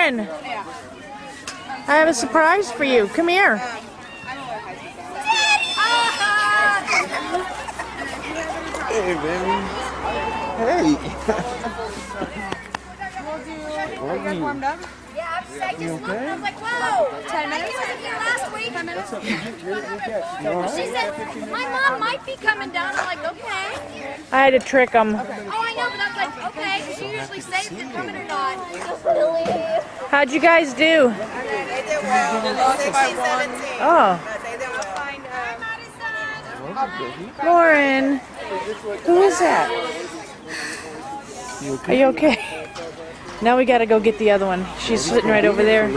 Hey, Lauren. I have a surprise for you. Come here. Hey, baby. Hey. You guys warmed up? Yeah, I just You looked and I was like, whoa. Ten minutes? He wasn't here last week. Ten minutes? You all right? She said, my mom might be coming down. I'm like, okay. I had to trick him. Oh, I know, but I was like, okay, because you usually say if you're coming or not. So. How'd you guys do? They did well. 16, 17. Oh, They did well. Lauren. Who is that? You Are you okay? Now we gotta go get the other one. She's sitting right over there.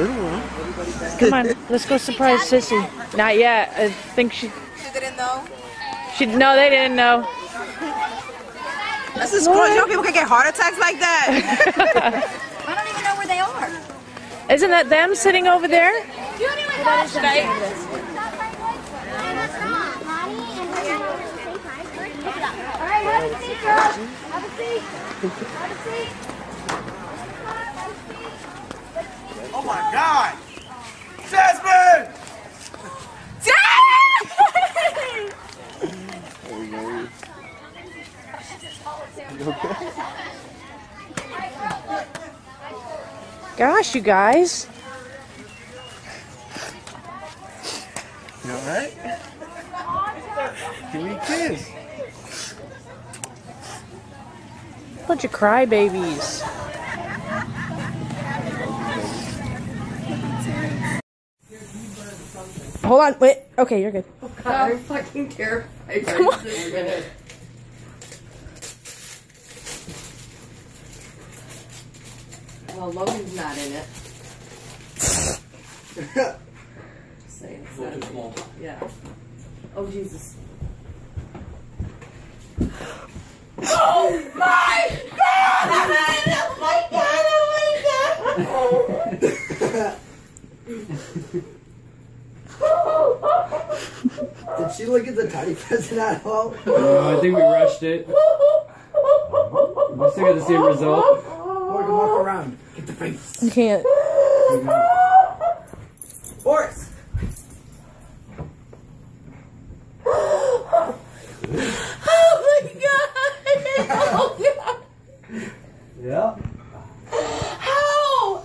Come on, let's go surprise Sissy. Not yet. I think she. She didn't know. She no, they didn't know. This is cool. You know people can get heart attacks like that. I don't even know where they are. Isn't that them sitting over there? You don't even know. Should I? All right, have a seat, girls. Have a seat. Have a seat. Oh my God! Jasmine! Go. Gosh, you guys. You all right? Give me a kiss. Bunch of crybabies. Hold on, wait. Okay, you're good. Oh god, I'm fucking terrified. Come on. Well, Logan's not in it. Just saying. It's not small. Yeah. Oh, Jesus. Oh my god! Oh my god! Oh my god! Did she look at the tiny present at all? No, I think we rushed it. We still got the same result. Morgan, walk around. Get the face. You can't. Boris! Oh my god! Oh god! Yeah. How?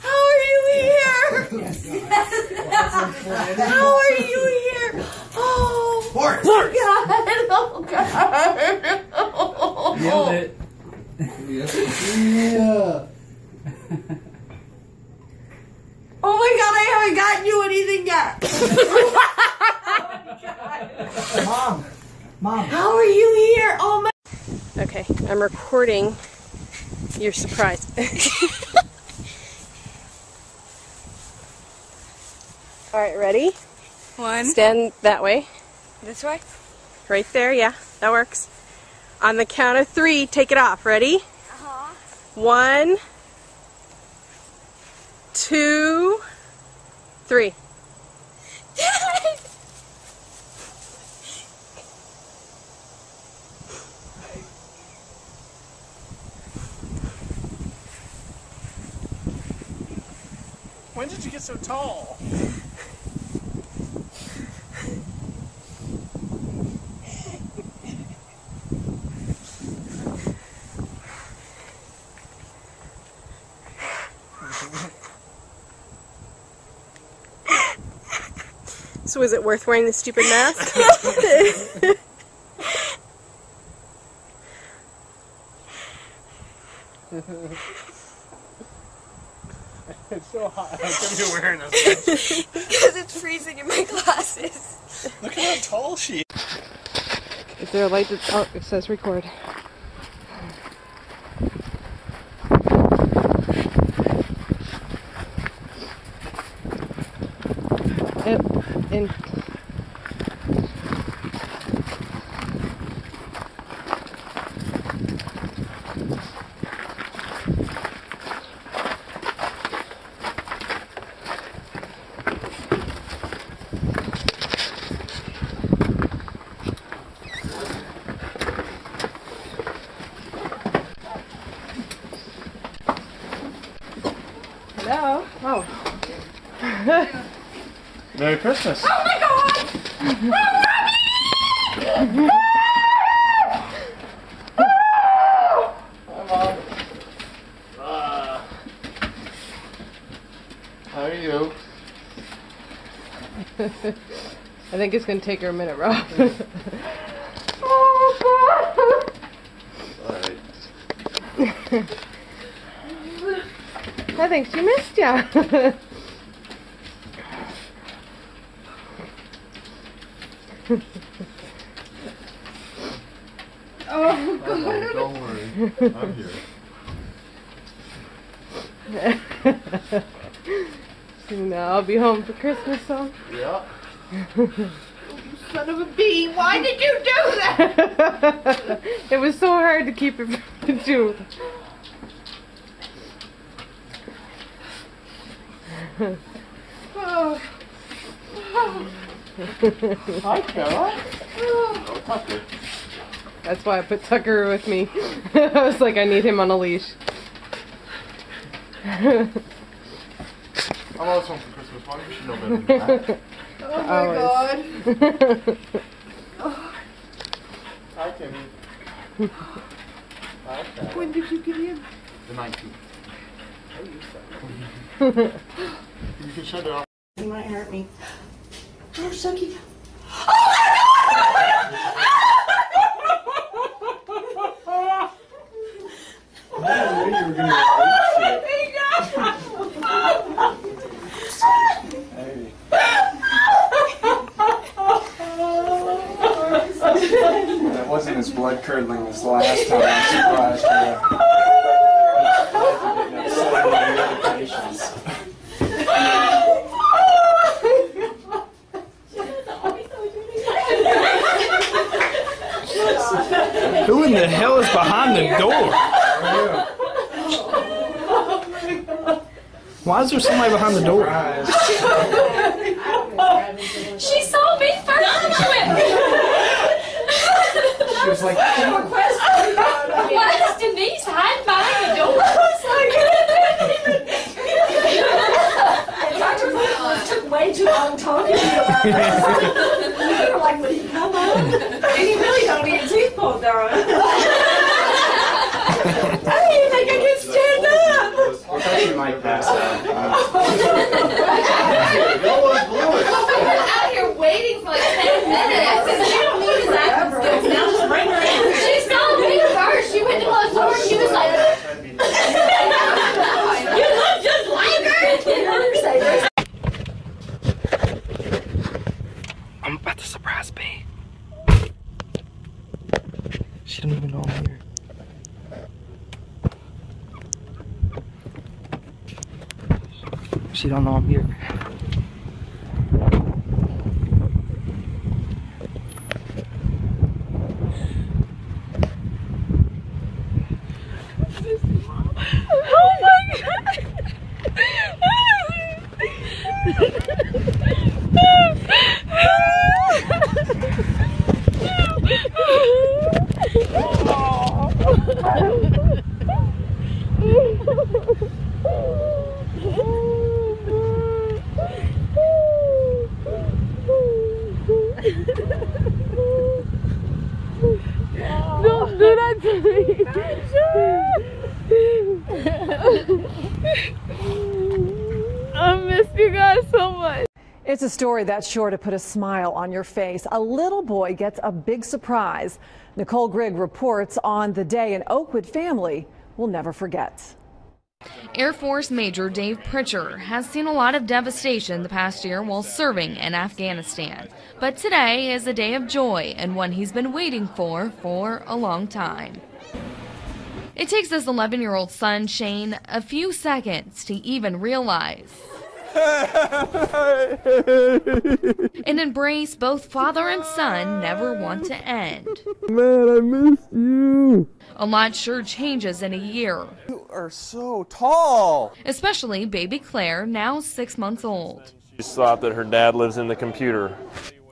How are you here? How are you here? Oh Boris! god! Oh god! Oh, Nailed it. Yeah. oh my god! I haven't gotten you anything yet. Mom! Mom! How are you here? Oh my! Okay, I'm recording your surprise. All right, ready? One. Stand that way. This way? Right there, yeah, that works. On the count of three, take it off. Ready? Uh-huh. One, two, three. When did you get so tall? So is it worth wearing the stupid mask? It's so hot. How come you're wearing this? Because it's freezing in my glasses. Look at how tall she is. Is there a light that oh, it says record? Yep, and Merry Christmas. Oh my god! Uh, how are you? I think it's gonna take her a minute, Rob. Alright. I think she missed ya. Oh god. Oh, don't worry. I'm here. no, I'll be home for Christmas, so. Yeah. Son of a bee, why did you do that? it was so hard to keep it from two. Oh. Hi, Kara. Oh, Tucker. That's why I put Tucker with me. I was like, I need him on a leash. I'm always home for Christmas. Why you should know better than that? Oh my Always. god. Hi, Timmy. Hi, Kara. When did you get in? The 19th. you can shut it off. He might hurt me. Oh, Shucky. I knew you were gonna get shit. Hey. That wasn't as blood curdling as the last time I surprised you. Getting upset with the other patients. Who in the hell is behind the door? Why is there somebody behind the door? She saw me first. She was like, Why is Denise hiding behind the door? took way too long talking to you about this. you were like, when he come on, and he really don't need his teeth pulled down. I didn't even think I could stand up. I thought you might pass out. no one blew it. I've been out here waiting for like 10 minutes and she don't need his acting skills. Now just bring her in. She saw me first. She went to close the door and she was like, You look just like her. I'm about to surprise B. She don't even know I'm here. She don't know I'm here. Oh Don't do that to me. I miss you guys so much. It's a story that's sure to put a smile on your face. A little boy gets a big surprise. Nicole Grigg reports on the day an Oakwood family will never forget. Air Force Major Dave Pritchard has seen a lot of devastation the past year while serving in Afghanistan. But today is a day of joy and one he's been waiting for for a long time. It takes his 11 year old son, Shane, a few seconds to even realize. An embrace both father and son never want to end. Man, I miss you. A lot sure changes in a year, You are so tall. especially baby Claire, now six months old. She thought that her dad lives in the computer.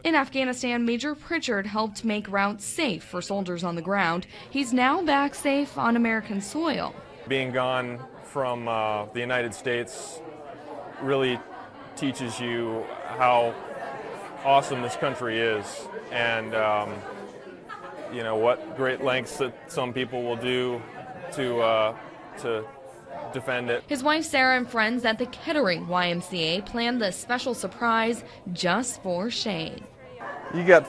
In Afghanistan, Major Pritchard helped make routes safe for soldiers on the ground. He's now back safe on American soil. Being gone from uh, the United States really teaches you how awesome this country is and um, you know what great lengths that some people will do to uh, to defend it. His wife Sarah and friends at the Kettering YMCA planned this special surprise just for Shane. You got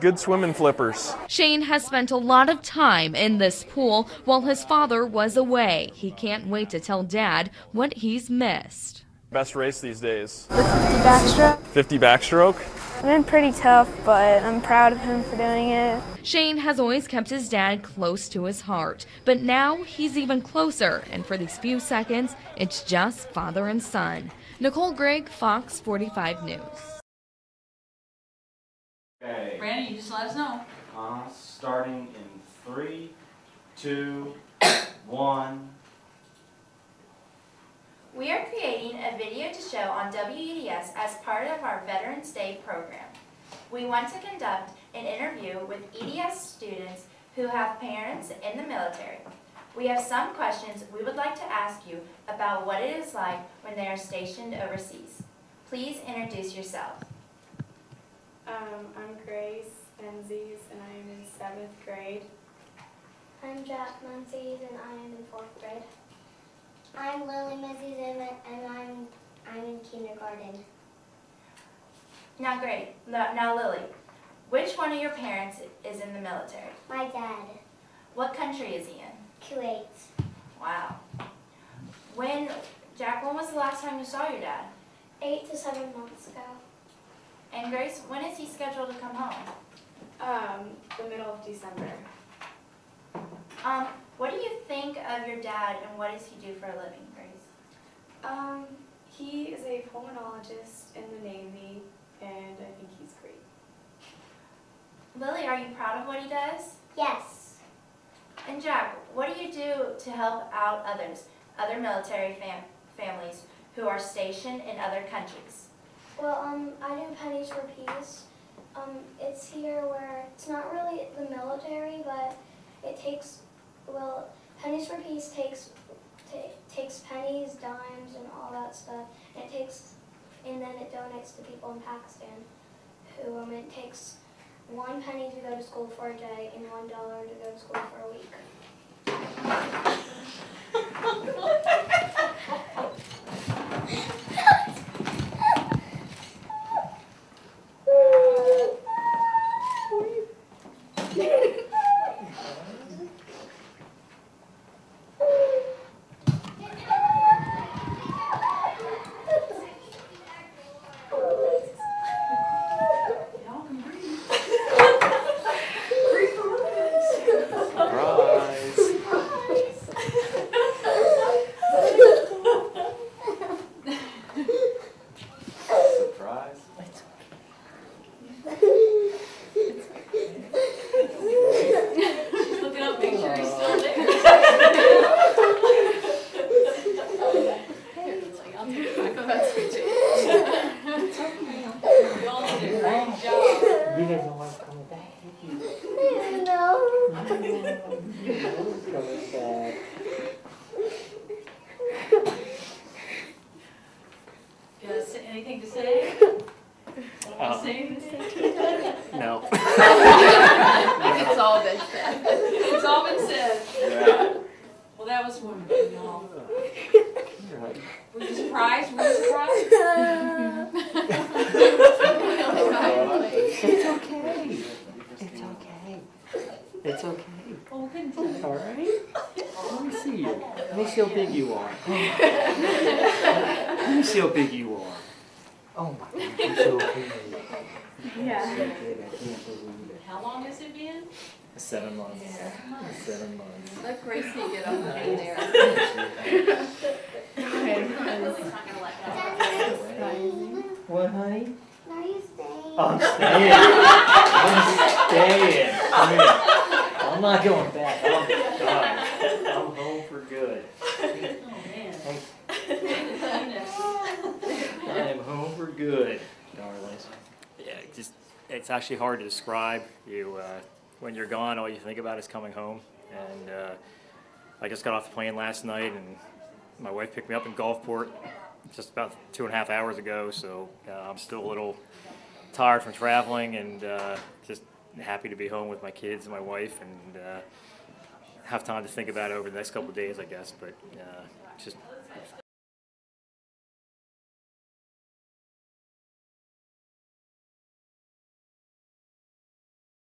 good swimming flippers. Shane has spent a lot of time in this pool while his father was away. He can't wait to tell dad what he's missed. Best race these days. 50 backstroke. 50 backstroke. I've been pretty tough, but I'm proud of him for doing it. Shane has always kept his dad close to his heart, but now he's even closer, and for these few seconds, it's just father and son. Nicole Gregg, Fox 45 News. Okay. Brandon, you just let us know. Uh, starting in three, two, one. We are creating a video to show on WEDS as part of our Veterans Day program. We want to conduct an interview with EDS students who have parents in the military. We have some questions we would like to ask you about what it is like when they are stationed overseas. Please introduce yourself. Um, I'm Grace Menzies and I am in seventh grade. I'm Jack Menzies and I am in fourth grade. I'm Lily Menzies and, and I'm I'm in kindergarten. Now great, now now, Lily, which one of your parents is in the military? My dad, What country is he in? Kuwait. Wow. When, Jack, when was the last time you saw your dad? Eight to seven months ago. And Grace, when is he scheduled to come home? Um, the middle of December. Um, what do you think of your dad and what does he do for a living, Grace? Um, he is a pulmonologist in the Navy and I think he's great. Lily, are you proud of what he does? Yes. And Jack, what do you do to help out others, other military fam- families who are stationed in other countries? Well, um, I do Pennies for Peace. Um, it's here where it's not really the military, but it takes, well, Pennies for Peace takes ta- takes pennies, dimes, and all that stuff. And it takes, and then it donates to people in Pakistan, who um, it takes one penny to go to school for a day and one dollar to go to school for a week. Surprise. She's looking up, make sure he's still there. I'll take it back. That's good. Y'all did a great job. You guys don't want to come back, did you? No. Coming back. You guys, anything to say? Want Uh, to say anything? No. It's all been said. It's all been said. Yeah. Well, that was wonderful, y'all. Were you surprised? Were you surprised? It's okay. It's okay. It's okay. Oh, couldn't tell. All right. Let me see you. Let me see how big you are. Let me see how big you are. Oh my God, you're so big. Yeah. So big, I can't believe it. How long has it been? Seven months. Seven months. Let Gracie get up in there. What, honey? Are you staying? I'm staying. I'm staying. Come here. I'm not going back. I'm done. I'm home for good. Oh, man. I am home for good, darlings. Yeah, just it's actually hard to describe. You uh, when you're gone, all you think about is coming home. And uh, I just got off the plane last night, and my wife picked me up in Gulfport just about two and a half hours ago, so uh, I'm still a little tired from traveling and uh, just happy to be home with my kids and my wife and uh, have time to think about it over the next couple of days, I guess. But uh, just